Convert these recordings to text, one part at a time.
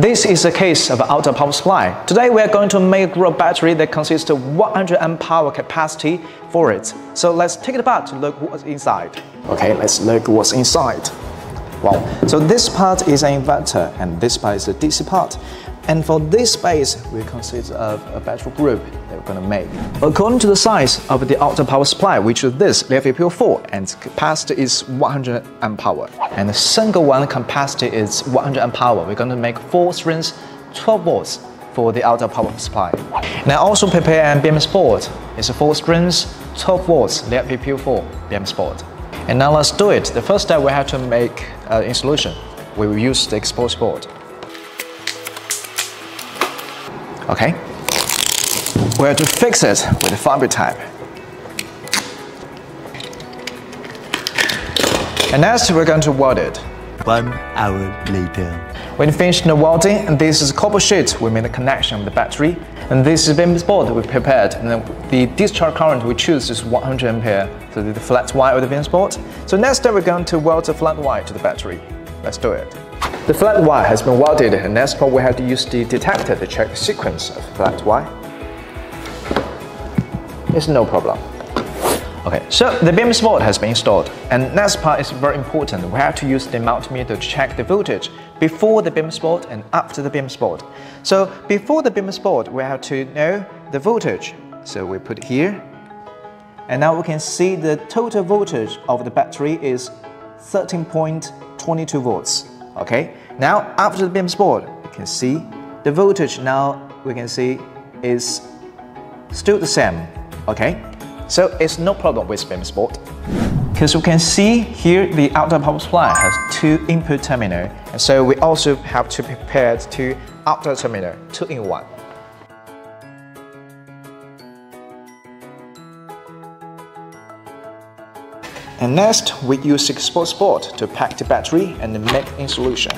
This is a case of outdoor power supply. Today we are going to make a battery that consists of 100 amp power capacity for it. So let's take it apart to look what's inside. Okay, let's look what's inside. Wow, so this part is an inverter and this part is a DC part. And for this space, we consist of a battery group that we're going to make. According to the size of the outer power supply, which is this LiFePO4, and capacity is 100 amp. And the single one capacity is 100 amp. We're going to make four strings, 12 volts for the outer power supply. I also prepare an BMS board. It's a four strings, 12 volts LiFePO4 BMS board. And now let's do it. The first step we have to make uh, installation. We will use the epoxy board. Okay. We have to fix it with the fiber type. And next we're going to weld it. One hour later. When finished the welding, and this is a copper sheet, we made the connection with the battery. And this is BMS board we prepared. And then the discharge current we choose is 100 ampere, so the flat wire of the BMS board. So next we're going to weld the flat wire to the battery. Let's do it. The flat wire has been welded and next part we have to use the detector to check the sequence of flat wire. It's no problem. Okay, so the BMS board has been installed and next part is very important. We have to use the multimeter to check the voltage before the BMS board and after the BMS board. So before the BMS board, we have to know the voltage. So we put here and now we can see the total voltage of the battery is 13.22 volts. Okay, now after the BMS board, you can see the voltage now we can see is still the same. Okay, so it's no problem with BMS board. Because we can see here the outdoor power supply has two input terminal, and so we also have to prepare two outdoor terminal, two in one. And next, we use epoxy board to pack the battery and make installation.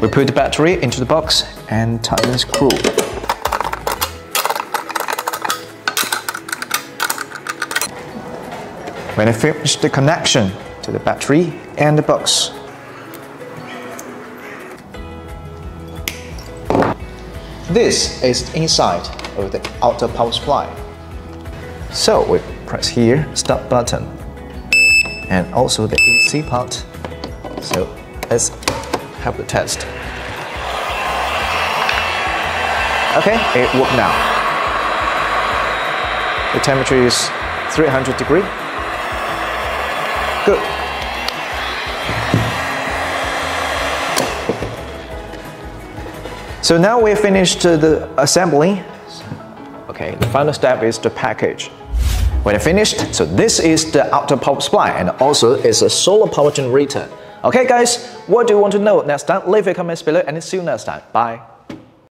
We put the battery into the box and tighten the screw. When I finish the connection to the battery and the box, this is inside of the outer power supply. So we press here, start button, and also the AC part. So let's have the test. Okay, it worked now. The temperature is 300 degree. Good. So now we finished the assembly. Okay, the final step is the package. When finished, so this is the outer power supply and also is a solar power generator. Okay guys, what do you want to know next time? Leave your comments below and see you next time. Bye.